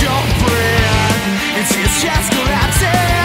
your brain It's just collapsing